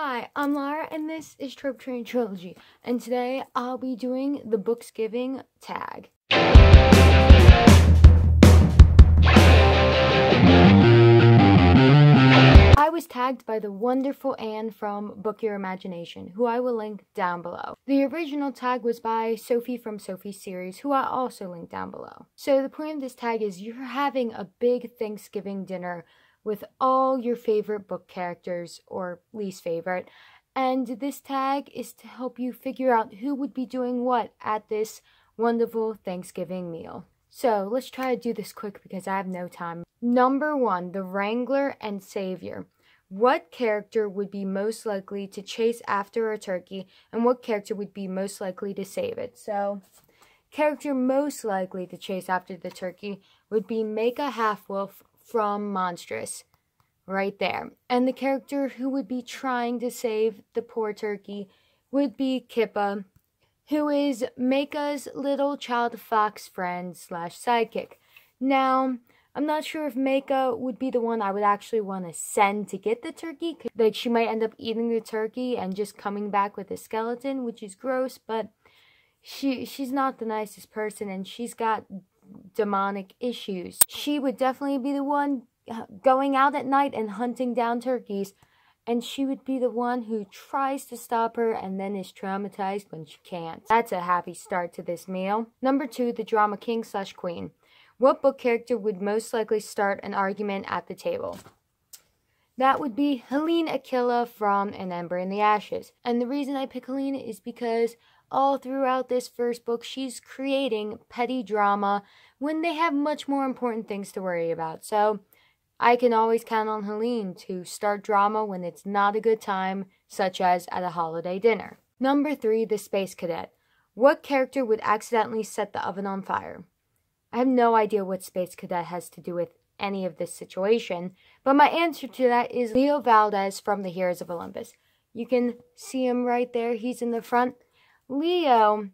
Hi, I'm Laura, and this is Trope Trinity Trilogy, and today I'll be doing the Booksgiving tag. I was tagged by the wonderful Anne from Book Your Imagination, who I will link down below. The original tag was by Sophie from Sophie's series, who I also link down below. So the point of this tag is you're having a big Thanksgiving dinner with all your favorite book characters or least favorite. And this tag is to help you figure out who would be doing what at this wonderful Thanksgiving meal. So let's try to do this quick because I have no time. Number one, the Wrangler and Savior. What character would be most likely to chase after a turkey, and what character would be most likely to save it? So, character most likely to chase after the turkey would be Maika Halfwolf from Monstress. Right there. And the character who would be trying to save the poor turkey would be Kippa, who is Maika's little child fox friend slash sidekick. Now, I'm not sure if Maika would be the one I would actually want to send to get the turkey. Like, she might end up eating the turkey and just coming back with a skeleton, which is gross, but she she's not the nicest person and she's got demonic issues. She would definitely be the one uh, going out at night and hunting down turkeys, and she would be the one who tries to stop her and then is traumatized when she can't. That's a happy start to this meal. Number two, the drama king slash queen. What book character would most likely start an argument at the table? That would be Helene Aquila from An Ember in the Ashes. And the reason I pick Helene is because all throughout this first book, she's creating petty drama when they have much more important things to worry about. So I can always count on Helene to start drama when it's not a good time, such as at a holiday dinner. Number three, the Space Cadet. What character would accidentally set the oven on fire? I have no idea what Space Cadet has to do with any of this situation, but my answer to that is Leo Valdez from the Heroes of Olympus. You can see him right there, he's in the front. Leo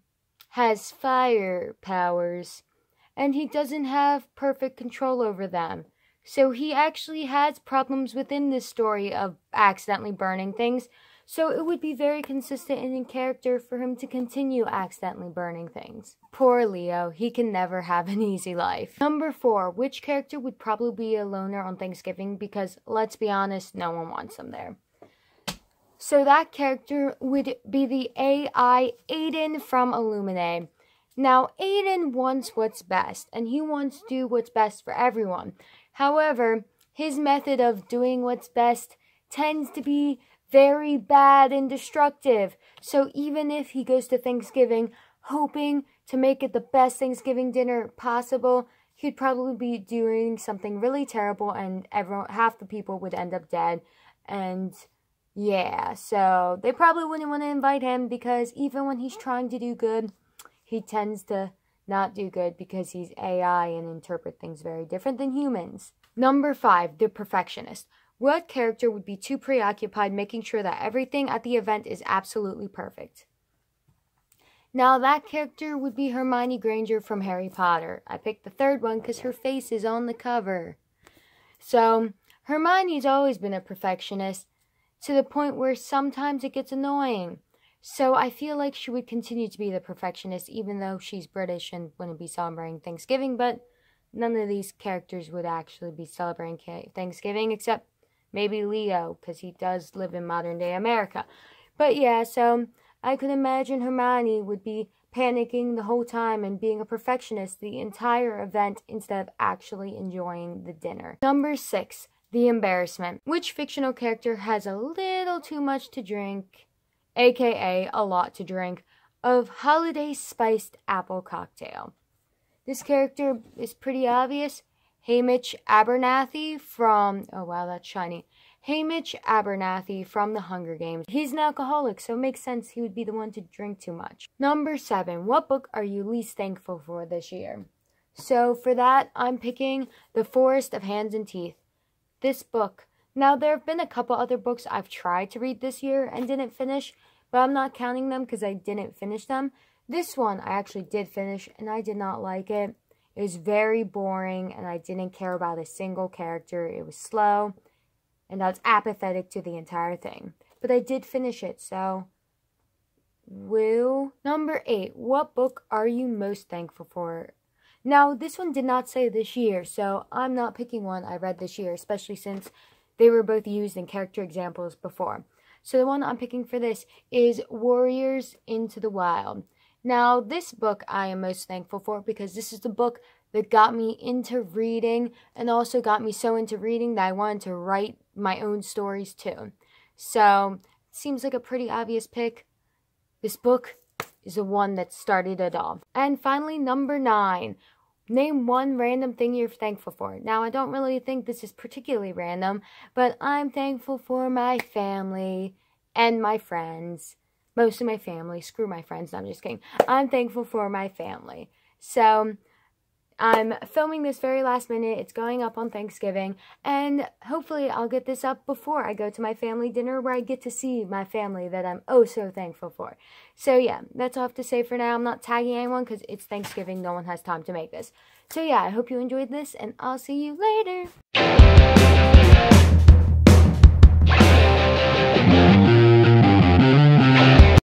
has fire powers, and he doesn't have perfect control over them. So he actually has problems within this story of accidentally burning things. So it would be very consistent and in character for him to continue accidentally burning things. Poor Leo, he can never have an easy life. Number four, which character would probably be a loner on Thanksgiving? Because let's be honest, no one wants him there. So that character would be the AI AIDAN from Illuminae. Now, AIDAN wants what's best, and he wants to do what's best for everyone. However, his method of doing what's best tends to be very bad and destructive. So even if he goes to Thanksgiving hoping to make it the best Thanksgiving dinner possible, he'd probably be doing something really terrible and everyone half the people would end up dead and yeah, so they probably wouldn't want to invite him because even when he's trying to do good, he tends to not do good because he's AI and interpret things very different than humans. Number five, the perfectionist. What character would be too preoccupied making sure that everything at the event is absolutely perfect? Now, that character would be Hermione Granger from Harry Potter. I picked the third one because her face is on the cover. So, Hermione's always been a perfectionist, to the point where sometimes it gets annoying. So I feel like she would continue to be the perfectionist, even though she's British and wouldn't be celebrating Thanksgiving. But none of these characters would actually be celebrating Thanksgiving, except maybe Leo, because he does live in modern day America. But yeah, so I could imagine Hermione would be panicking the whole time and being a perfectionist the entire event instead of actually enjoying the dinner. Number six, the embarrassment. Which fictional character has a little too much to drink, aka a lot to drink, of holiday spiced apple cocktail? This character is pretty obvious. Haymitch Abernathy from, oh wow, that's shiny. Haymitch Abernathy from The Hunger Games. He's an alcoholic, so it makes sense he would be the one to drink too much. Number seven, what book are you least thankful for this year? So for that, I'm picking The Forest of Hands and Teeth this book. Now, there have been a couple other books I've tried to read this year and didn't finish, but I'm not counting them because I didn't finish them. This one I actually did finish, and I did not like it. It was very boring, and I didn't care about a single character. It was slow, and I was apathetic to the entire thing. but I did finish it, so woo. Number eight, what book are you most thankful for? Now, this one did not say this year, so I'm not picking one I read this year, especially since they were both used in character examples before. So the one I'm picking for this is Warriors Into the Wild. Now, this book I am most thankful for because this is the book that got me into reading and also got me so into reading that I wanted to write my own stories too. So, it seems like a pretty obvious pick. This book is the one that started it all. And finally, number nine. Name one random thing you're thankful for. Now, I don't really think this is particularly random, but I'm thankful for my family and my friends. Most of my family. Screw my friends. No, I'm just kidding. I'm thankful for my family. So, I'm filming this very last minute. It's going up on Thanksgiving. And hopefully I'll get this up before I go to my family dinner where I get to see my family that I'm oh so thankful for. So yeah, that's all I have to say for now. I'm not tagging anyone because it's Thanksgiving. No one has time to make this. So yeah, I hope you enjoyed this and I'll see you later.